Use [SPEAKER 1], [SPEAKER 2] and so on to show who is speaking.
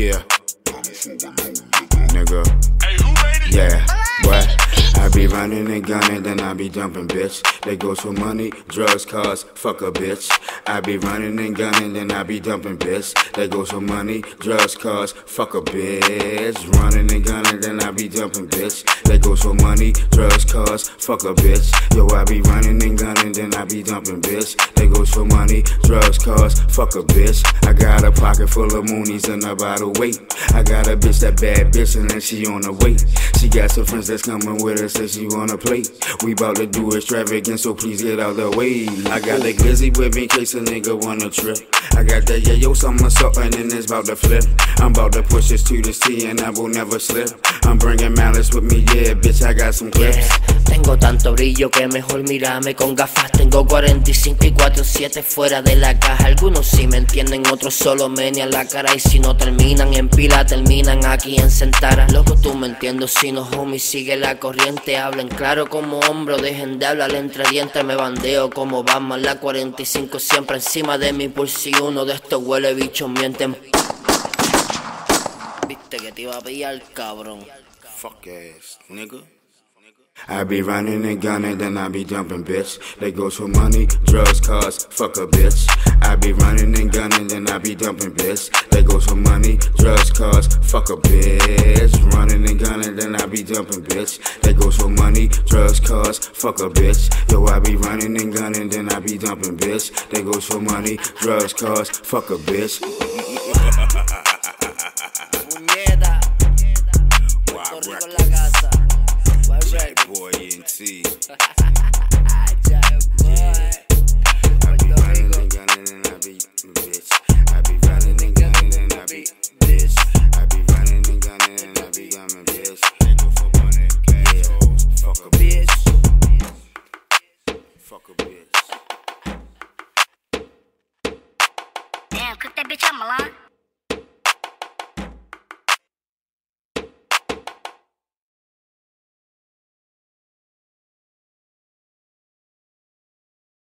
[SPEAKER 1] Yeah. Nigga. Yeah. What? I be running and gunning, then I be jumping, bitch. They go for money, drugs, cars, fuck a bitch. I be running and gunning, then I be dumping, bitch. They go for money, drugs, cars, fuck a bitch. Running and gunning, then be jumping, bitch. They go for money, drugs, cars, fuck a bitch. Yo, I be running and gunning, then I be dumping, bitch. They go for money, drugs, cars, fuck a bitch. I got a pocket full of moonies and a bottle weight. I got a bitch that bad bitch and then she on the way. She got some friends that's coming with her, say she wanna play. We bout to do extravagant, so please get out the way. I got the glizzy with me in case a nigga wanna trip. I got that yeah yo something and it's about to flip. I'm about to push this to the sea and I will never slip. I'm
[SPEAKER 2] Tengo tanto brillo que mejor mírame con gafas. Tengo 45 y 47 fuera de la caja. Algunos sí me entienden, otros solo menean la cara. Y si no terminan en pila, terminan aquí en Sentara. Loco, tú me entiendes, si no, homie, sigue la corriente. Hablen claro como hombro, dejen de hablar entre dientes. Me bandeo como Batman, la 45 siempre encima de mi pulso. Y uno de estos huele bichos mienten. Viste que te iba a pillar, cabrón.
[SPEAKER 1] Fuck ass, nigga. I be running and gunning, then I be jumping, bitch. They go for money, drugs, cars, fuck a bitch. I be running and gunning, then I be jumping, bitch. They go for money, drugs, cars, fuck a bitch. Running and gunning, then I be jumping, bitch. They go for money, drugs, cars, fuck a bitch. Yo, I be running and gunning, then I be jumping, bitch. They go for money, drugs, cars, fuck a bitch. bitch. Fuck a bitch. Fuck a bitch.
[SPEAKER 3] Damn, cook that bitch up, Milan.